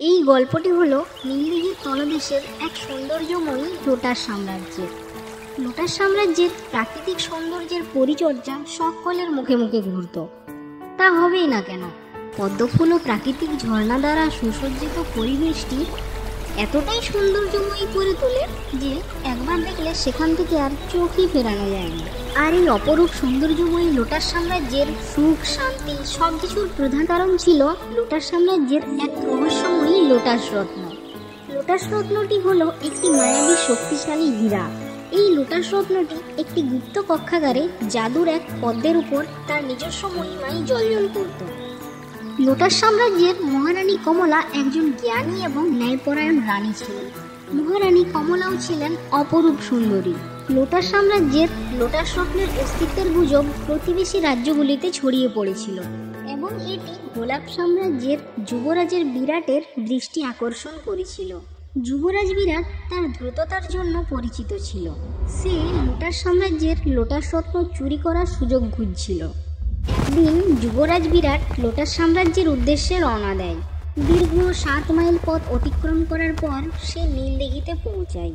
এই গল্পটি হলো নীলদিঘির তলদেশের এক সৌন্দর্যময়ী লোটার সাম্রাজ্যের। লোটার সাম্রাজ্যের প্রাকৃতিক সৌন্দর্যের পরিচর্যা সকলের মুখে মুখে ঘুরত। তা হবেই না কেন? পদ্মফুল ও প্রাকৃতিক ঝর্ণা দ্বারা সুসজ্জিত পরিবেশটি এতটাই সৌন্দর্যময়ী করে তোলে যে একবার দেখলে সেখান থেকে আর চোখই ফেরানো যায় না। আর এই অপরূপ সৌন্দর্যময়ী লোটাস সাম্রাজ্যের সুখ, শান্তি সব কিছুর প্রধান কারণ ছিল লোটাস সাম্রাজ্যের এক রহস্যময়ী লোটাস রত্ন। লোটাস রত্নটি হলো একটি মায়াবী শক্তিশালী হীরা। এই লোটাস রত্নটি একটি গুপ্ত কক্ষাগারে জাদুর এক পদ্মের উপর তার নিজস্ব মহিমায় জলজল করত। লোটাস সাম্রাজ্যের মহারানী কমলা একজন জ্ঞানী এবং ন্যায়পরায়ণ রানী ছিলেন। মহারানী কমলাও ছিলেন অপরূপ সুন্দরী। লোটাস সাম্রাজ্যের লোটাস স্বপ্নের অস্তিত্বের গুজব প্রতিবেশী রাজ্যগুলিতে ছড়িয়ে পড়েছিল এবং এটি গোলাপ সাম্রাজ্যের যুবরাজের বিরাটের দৃষ্টি আকর্ষণ করেছিল। যুবরাজ বিরাট তার দ্রুততার জন্য পরিচিত ছিল। সে লোটাস সাম্রাজ্যের লোটাস রত্ন চুরি করার সুযোগ খুঁজছিল। একদিন যুবরাজ বিরাট লোটাস সাম্রাজ্যের উদ্দেশ্যে রওনা দেয়। দীর্ঘ সাত মাইল পথ অতিক্রম করার পর সে নীলদিঘিতে পৌঁছায়।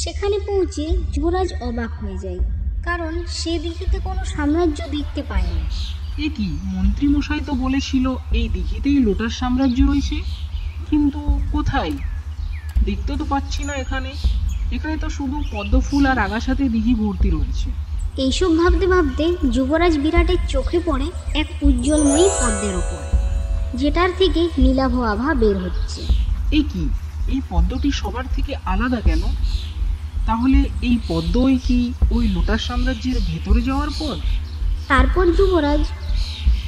সেখানে পৌঁছে যুবরাজ অবাক হয়ে যায়, কারণ সে দিঘিতে কোনো সাম্রাজ্য দেখতে পায়নি। এ কি, মন্ত্রীমশাই তো বলেছিল এই দিঘিতেই লোটাস সাম্রাজ্য রয়েছে? কিন্তু কোথায়? দেখতে তো পাচ্ছি না এখানে। এখানে তো শুধু পদ্মফুল আর আগাছাতে দিঘি ভর্তি রয়েছে। এইসব ভাবতে ভাবতে যুবরাজ বিরাটের চোখে পড়ে এক উজ্জ্বলময়ী পদ্মের ওপর যেটার থেকে নীলাভ আভা বের হচ্ছে। এ কি? এই পদ্মটি সবার থেকে আলাদা কেন? তাহলে এই পদ্মই কি ওই লোটাস সাম্রাজ্যের ভেতরে যাওয়ার পর? তারপর যুবরাজ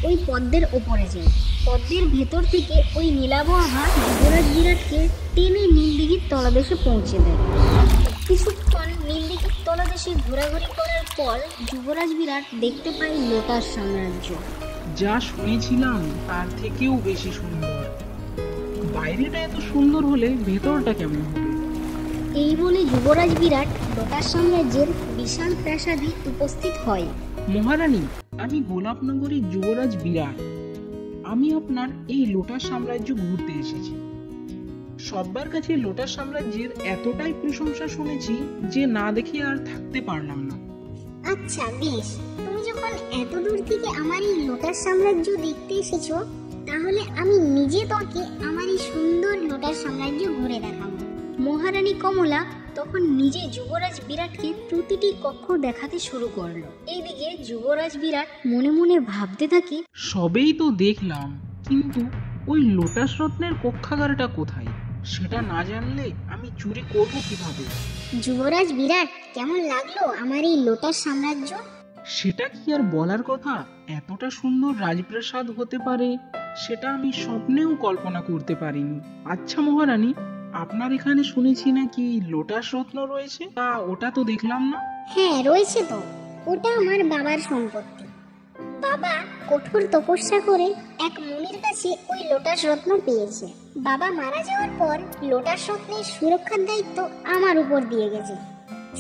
ওই পদ্মের ওপরে যায়। পদ্মের ভেতর থেকে ওই নীলাভ আভা যুবরাজ বিরাটকে টেনে নীলদিঘির তলাদেশে পৌঁছে দেয়। কিছুক্ষণ নীলদিঘির তলদেশে ঘোরাঘুরি করার পর যুবরাজ বিরাট দেখতে পায় লোটাস সাম্রাজ্য। যা শুনেছিলাম তার থেকেও বেশি সুন্দর। বাইরেটা এত সুন্দর হলে ভেতরটা কেমন হবে? এই বলে যুবরাজ বিরাট লোটাস সাম্রাজ্যের বিশাল প্রাসাদে উপস্থিত হয়। মহারানী আমি গোলাপনগরীর যুবরাজ বিরাট। আমি আপনার এই লোটাস সাম্রাজ্য ঘুরতে এসেছি। সব্বার কাছে লোটাস সাম্রাজ্যের এতটাই প্রশংসা শুনেছি যে না দেখে আর থাকতে পারলাম না। আচ্ছা বেশ। তুমি যখন এত দূর থেকে আমার এই লোটাস সাম্রাজ্য দেখতে এসেছ, তাহলে আমি নিজে তোমাকে আমার এই সুন্দর লোটাস সাম্রাজ্য ঘুরে দেখাবো। মহারানী কমলা তখন নিজে যুবরাজ বিরাটকে প্রতিটি কক্ষ দেখাতে শুরু করল। এইদিকে যুবরাজ বিরাট মনে মনে ভাবতে থাকে, সবেই তো দেখলাম, কিন্তু ওই লোটাস রত্নের কক্ষাগারটা কোথায়? সেটা না জানলে আমি চুরি করব কীভাবে? যুবরাজ বিরাট কেমন লাগল আমার এই লোটাস সাম্রাজ্য? সেটা কি আর বলার কথা? এতটা সুন্দর রাজপ্রাসাদ হতে পারে সেটা আমি স্বপ্নেও কল্পনা করতে পারিনি। আচ্ছা মহারানী আপনার এখানে শুনেছি নাকি লোটাস রত্ন রয়েছে? তা ওটা তো দেখলাম না। হ্যাঁ রয়েছে তো। ওটা আমার বাবার সম্পত্তি। বাবা কঠোর তপস্যা করে এক মুনির কাছে ওই লোটাস রত্ন পেয়েছে। বাবা মারা যাওয়ার পর লোটাস রত্নের সুরক্ষার দায়িত্ব আমার উপর দিয়ে গেছে।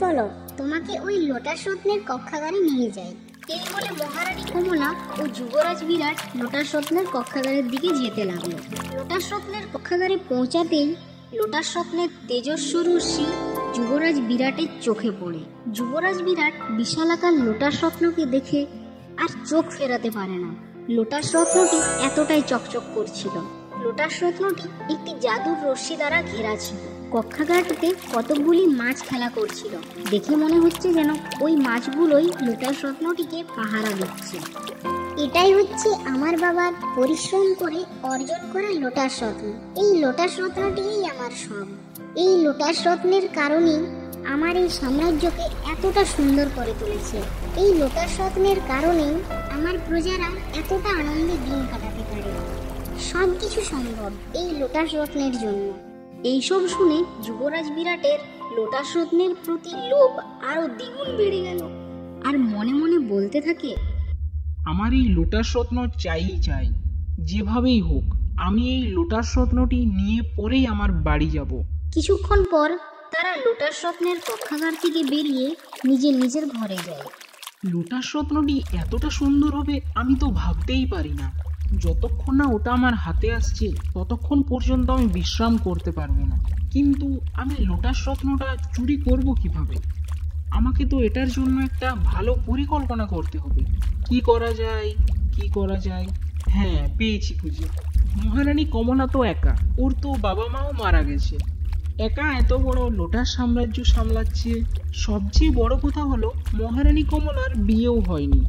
চলো, তোমাকে ওই লোটাস রত্নের কক্ষাগারে নিয়ে যাই। এই বলে মহারানী কমলা ও যুবরাজ বিরাট লোটাস রত্নের কক্ষাগারের দিকে যেতে লাগল। লোটাস রত্নের কক্ষাগারে পৌঁছাতেই লোটাস রত্নের তেজস্ব রশ্মি যুবরাজ বিরাটের চোখে পড়ে। যুবরাজ বিরাট বিশালাকার লোটাস রত্নকে দেখে আর চোখ ফেরাতে পারে না। লোটাস রত্নটি এতটাই চকচক করছিল। লোটাস রত্নটি একটি জাদুর রশ্মি দ্বারা ঘেরা ছিল। কক্ষাগারটিতে কতকগুলি মাছ খেলা করছিল। দেখে মনে হচ্ছে যেন ওই মাছগুলোই লোটাস রত্নটিকে পাহারা দিচ্ছে। এটাই হচ্ছে আমার বাবার পরিশ্রম করে অর্জন করা লোটাস রত্ন। এই লোটাস রত্নটিই আমার সব। এই লোটাস রত্নের কারণেই আমার এই সাম্রাজ্যকে এতটা সুন্দর করে তুলেছে। এই লোটাস রত্নের কারণেই আমার প্রজারা এতটা আনন্দে দিন কাটাতে পারে। সব কিছু সম্ভব এই লোটাস রত্নের জন্য। এইসব শুনে যুবরাজ বিরাটের লোটাস রত্নের প্রতি লোভ আরও দ্বিগুণ বেড়ে গেল। আর মনে মনে বলতে থাকে আমার এই লোটাস রত্ন চাই চাই যেভাবেই হোক আমি এই লোটাস রত্নটি নিয়ে পরেই আমার বাড়ি যাব। কিছুক্ষণ পর তারা লোটাস রত্নের কক্ষাগার থেকে বেরিয়ে নিজের নিজের ঘরে যায়। লোটাস স্বপ্নটি এতটা সুন্দর হবে আমি তো ভাবতেই পারি না। যতক্ষণ না ওটা আমার হাতে আসছে, ততক্ষণ পর্যন্ত আমি বিশ্রাম করতে পারব না। কিন্তু আমি লোটার স্বপ্নটা চুরি করব কীভাবে? আমাকে তো এটার জন্য একটা ভালো পরিকল্পনা করতে হবে। কি করা যায়? কি করা যায়? হ্যাঁ পেয়েছি খুঁজে। মহারানী কমলা তো একা, ওর তো বাবা মাও মারা গেছে। একা এত বড় লোটাস সাম্রাজ্য সামলাচ্ছে, সবচেয়ে বড় কথা হলো মহারানী কমলার বিয়েও হয়নি।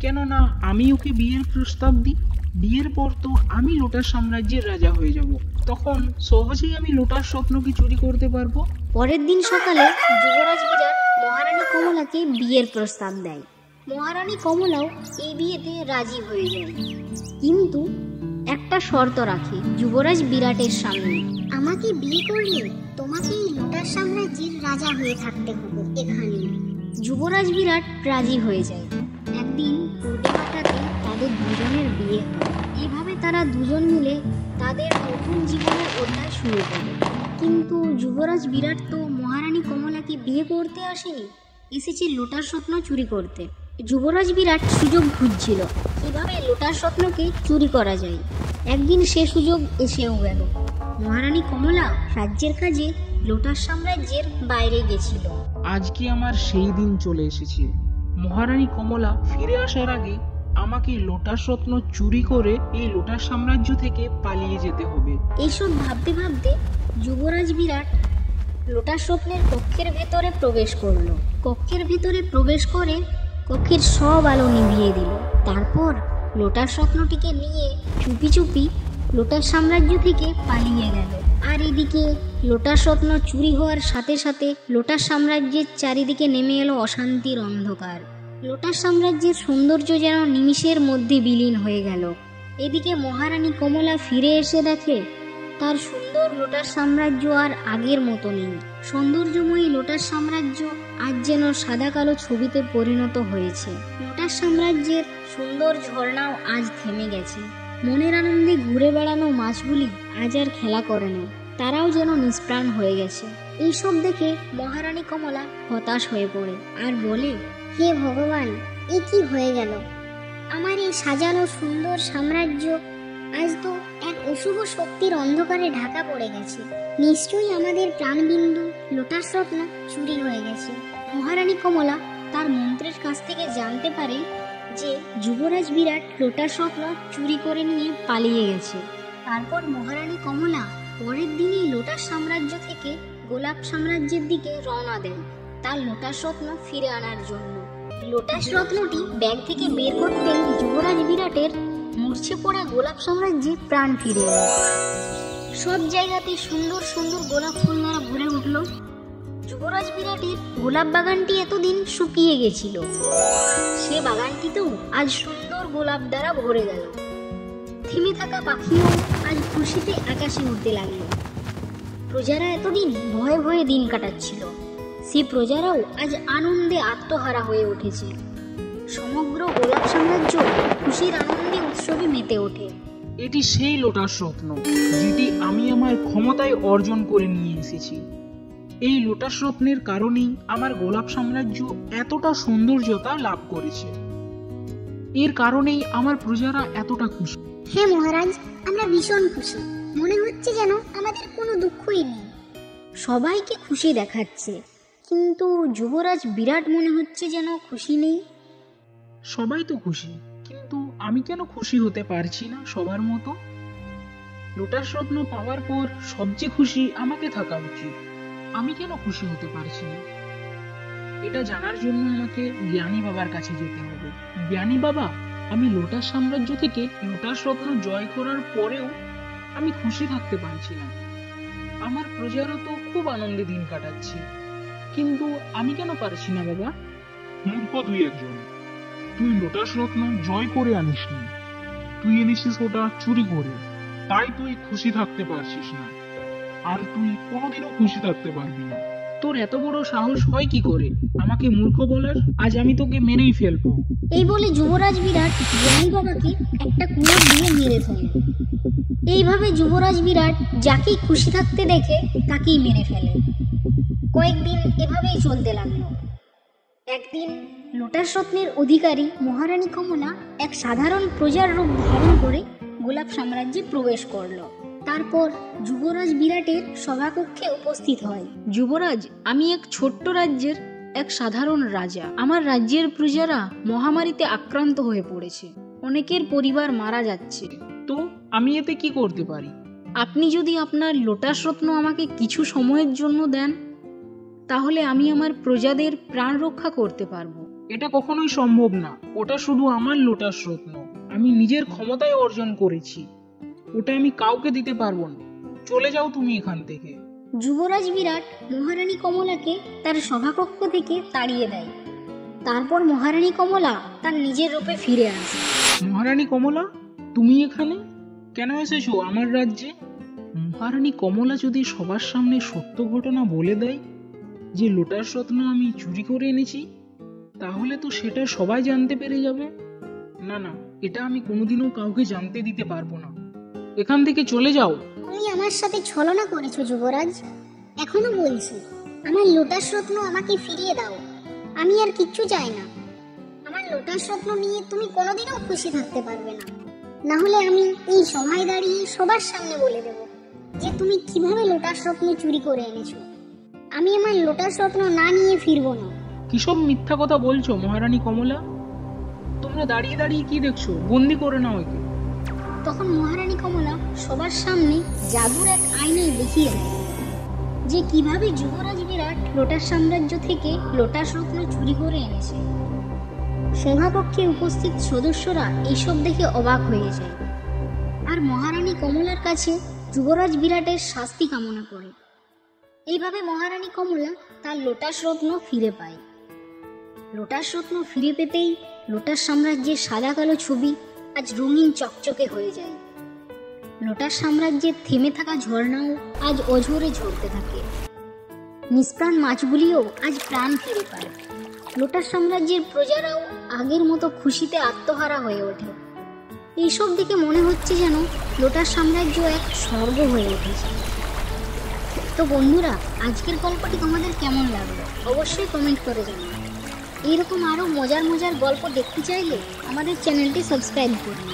কেননা আমি ওকে বিয়ের প্রস্তাব দিই, বিয়ের পর তো আমি লোটাস সাম্রাজ্যের রাজা হয়ে যাব। তখন সহজেই আমি লোটাস স্বপ্নকে চুরি করতে পারব। পরের দিন সকালে যুবরাজ বিরাট মহারানী কমলাকে বিয়ের প্রস্তাব দেয়। মহারানী কমলাও এই বিয়েতে রাজি হয়ে যায়। কিন্তু একটা শর্ত রাখে যুবরাজ বিরাটের সামনে। আমাকে বিয়ে করলে তোমাকে এই লোটাস সাম্রাজ্যের রাজা হয়ে থাকতে হবে এখানে। যুবরাজ বিরাট রাজি হয়ে যায়। একদিন পূর্ণিমাটাতে তাদের দুজনের বিয়ে হয়। এভাবে তারা দুজন মিলে তাদের নতুন জীবনের অধ্যায় শুরু করে। কিন্তু যুবরাজ বিরাট তো মহারানী কমলাকে বিয়ে করতে আসেনি, এসেছে লোটার স্বপ্ন চুরি করতে। যুবরাজ বিরাট সুযোগ খুঁজছিল কীভাবে লোটার স্বপ্নকে চুরি করা যায়। একদিন সে সুযোগ এসেও গেল। মহারানী কমলা রাজ্যের কাজে লোটার সাম্রাজ্যের বাইরে গেছিল। আজকে আমার সেই দিন চলে এসেছে। মহারানী কমলা ফিরে আসার আগে আমাকে লোটাস রত্ন চুরি করে এই লোটাস সাম্রাজ্য থেকে পালিয়ে যেতে হবে। এইসব ভাবতে ভাবতে যুবরাজ বিরাট লোটাস স্বপ্নের কক্ষের ভেতরে প্রবেশ করল। কক্ষের ভেতরে প্রবেশ করে কক্ষের সব আলো নিভিয়ে দিল। তারপর লোটাস স্বপ্নটিকে নিয়ে চুপি চুপি লোটাস সাম্রাজ্য থেকে পালিয়ে গেল। আর এদিকে লোটাস রত্ন চুরি হওয়ার সাথে সাথে লোটাস সাম্রাজ্যের চারিদিকে নেমে এলো অশান্তির অন্ধকার। লোটাস সাম্রাজ্যের সৌন্দর্য যেন নিমিষের মধ্যে বিলীন হয়ে গেল। এদিকে মহারানী কমলা ফিরে এসে দেখে, তার সুন্দর লোটাস সাম্রাজ্য আর আগের মতো নেই। সৌন্দর্যময়ী লোটাস সাম্রাজ্য আজ যেন সাদা কালো ছবিতে পরিণত হয়েছে। লোটাস সাম্রাজ্যের সুন্দর ঝর্ণাও আজ থেমে গেছে। মনের আনন্দে ঘুরে বেড়ানো মাছগুলি আজ আর খেলা করে না তারাও যেন নিষ্প্রাণ হয়ে গেছে। এইসব দেখে মহারানী কমলা হতাশ হয়ে পড়ে। আর বলে, হে ভগবান, এ কি হয়ে গেল? আমার এই সাজানো সুন্দর সাম্রাজ্য আজ তো এক অশুভ শক্তির অন্ধকারে ঢাকা পড়ে গেছে। নিশ্চয়ই আমাদের প্রাণবিন্দু লোটাস রত্ন চুরি হয়ে গেছে। মহারানী কমলা তার মন্ত্রের কাছ থেকে জানতে পারে যে যুবরাজ বিরাট লোটাস স্বপ্ন চুরি করে নিয়ে পালিয়ে গেছে। তারপর মহারানী কমলা পরের দিনই লোটাস সাম্রাজ্য থেকে গোলাপ সাম্রাজ্যের দিকে রওনা দেন তার লোটাস রত্ন ফিরে আনার জন্য। লোটাস রত্নটি ব্যাগ থেকে বের করতেই যুবরাজ বিরাটের মূর্ছে পড়া গোলাপ সাম্রাজ্যে প্রাণ ফিরে এলো। সব জায়গাতে সুন্দর সুন্দর গোলাপ ফুল দ্বারা ভরে উঠল। যুবরাজ বিরাটের গোলাপ বাগানটি এতদিন শুকিয়ে গেছিল। সে বাগানটিতেও আজ সুন্দর গোলাপ দ্বারা ভরে গেল। থেমে থাকা পাখিও আজ খুশিতে আকাশে উঠতে লাগল। প্রজারা এতদিন ভয়ে ভয়ে দিন কাটাচ্ছিল। সে প্রজারাও আজ আনন্দে আত্মহারা হয়ে উঠেছে। সমগ্র গোলাপ সাম্রাজ্য খুশির আনন্দে উৎসবে মেতে ওঠে। এটি সেই লোটার স্বপ্ন, যেটি আমি আমার ক্ষমতায় অর্জন করে নিয়ে এসেছি। এই লোটাস স্বপ্নের কারণেই আমার গোলাপ সাম্রাজ্য এতটা সৌন্দর্যতা লাভ করেছে। এর কারণেই আমার প্রজারা এতটা খুশি। হে মহারাজ আমরা ভীষণ খুশি। মনে হচ্ছে যেন আমাদের কোনো দুঃখই নেই। সবাইকে খুশি দেখাচ্ছে। কিন্তু যুবরাজ বিরাট মনে হচ্ছে যেন খুশি নেই। সবাই তো খুশি কিন্তু আমি কেন খুশি হতে পারছি না সবার মতো? লোটাস রত্ন পাওয়ার পর সবচেয়ে খুশি আমাকে থাকা উচিত। আমি কেন খুশি হতে পারছি না? এটা জানার জন্য আমাকে জ্ঞানী বাবার কাছে যেতে হবে। জ্ঞানী বাবা, আমি লোটাস সাম্রাজ্য থেকে লোটাস রত্ন জয় করার পরেও আমি খুশি থাকতে পারছি না আমার প্রজারা তো খুব আনন্দে দিন কাটাচ্ছে। কিন্তু আমি কেন পারছি না বাবা? মূর্খ তুই একজন। তুই লোটাস রত্ন জয় করে আনিসনি। তুই এনেছিস ওটা চুরি করে। তাই তুই খুশি থাকতে পারছিস না। আর তুই কোনোদিনও খুশি থাকতে পারবি না। তোর এত বড় সাহস হয় কি করে? আমাকে মূর্খ বলার? আজ আমি তোকে মেরেই ফেলব। এই বলে যুবরাজ বিরাট জ্ঞানী বাবাকে একটা কুড়ো দিয়ে মেরে ফেলে এইভাবে যুবরাজ বিরাট যাকেই খুশি থাকতে দেখে তাকেই মেরে ফেলে। কয়েকদিন এভাবেই চলতে লাগল। একদিন লোটাস স্বপ্নের অধিকারী মহারানী কমলা এক সাধারণ প্রজার রূপ ধারণ করে গোলাপ সাম্রাজ্যে প্রবেশ করল। তারপর যুবরাজ বিরাটের সভাকক্ষে উপস্থিত হয়। যুবরাজ আমি এক ছোট্ট রাজ্যের এক সাধারণ রাজা। আমার রাজ্যের প্রজারা মহামারীতে আক্রান্ত হয়ে পড়েছে। অনেকের পরিবার মারা যাচ্ছে। তো আমি এতে কি করতে পারি? আপনি যদি আপনার লোটাস রত্ন আমাকে কিছু সময়ের জন্য দেন তাহলে আমি আমার প্রজাদের প্রাণ রক্ষা করতে পারব। এটা কখনোই সম্ভব না। ওটা শুধু আমার লোটাস রত্ন। আমি নিজের ক্ষমতায় অর্জন করেছি। ওটা আমি কাউকে দিতে পারব না। চলে যাও তুমি এখান থেকে। যুবরাজ বিরাট মহারানী কমলাকে তার সভাকক্ষ থেকে তাড়িয়ে দেয়। তারপর মহারানী কমলা তার নিজের রূপে ফিরে আসে। মহারানী কমলা তুমি এখানে? কেন এসেছ আমার রাজ্যে? মহারানী কমলা যদি সবার সামনে সত্য ঘটনা বলে দেয় যে লোটাস রত্ন আমি চুরি করে এনেছি তাহলে তো সেটা সবাই জানতে পেরে যাবে। না না এটা আমি কোনোদিনও কাউকে জানতে দিতে পারব না। এখান থেকে চলে যাও। তুমি আমার সাথে ছলনা করেছ যুবরাজ। এখনও বলছি আমার লোটাস রত্ন আমাকে ফিরিয়ে দাও। আমি আর কিচ্ছু চাই না। আমার লোটাস রত্ন নিয়ে তুমি কোনোদিনও খুশি থাকতে পারবে না। না হলে আমি এই সভায় দাঁড়িয়ে সবার সামনে বলে দেব যে তুমি কীভাবে লোটাস রত্ন চুরি করে এনেছো। আমি আমার লোটাস রত্ন না নিয়ে ফিরবো না। কিসব মিথ্যা কথা বলছো মহারানী কমলা? তোমরা দাঁড়িয়ে দাঁড়িয়ে কি দেখছ? বন্দি করে নাও একে। তখন মহারানী কমলা সবার সামনে জাদুর এক আয়নায় দেখিয়ে দেয়, যে কীভাবে যুবরাজ বিরাট লোটাস সাম্রাজ্য থেকে লোটাস রত্ন চুরি করে এনেছে। সভাকক্ষে উপস্থিত সদস্যরা এইসব দেখে অবাক হয়ে যায়। আর মহারানী কমলার কাছে যুবরাজ বিরাটের শাস্তি কামনা করে। এইভাবে মহারানী কমলা তার লোটাস রত্ন ফিরে পায়। লোটাস রত্ন ফিরে পেতেই লোটাস সাম্রাজ্যের সাদা কালো ছবি আজ রঙিন চকচকে হয়ে যায়। লোটার সাম্রাজ্যের থেমে থাকা ঝর্ণাও আজ অঝরে ঝরতে থাকে। নিষ্প্রাণ মাছগুলিও আজ প্রাণ ফিরে পায়। লোটার সাম্রাজ্যের প্রজারাও আগের মতো খুশিতে আত্মহারা হয়ে ওঠে। এইসব দেখে মনে হচ্ছে যেন লোটার সাম্রাজ্য এক স্বর্গ হয়ে উঠেছে। তো বন্ধুরা, আজকের গল্পটি তোমাদের কেমন লাগল? অবশ্যই কমেন্ট করে জানাও। এইরকম আরও মজার মজার গল্প দেখতে চাইলে আমাদের চ্যানেলটি সাবস্ক্রাইব করুন।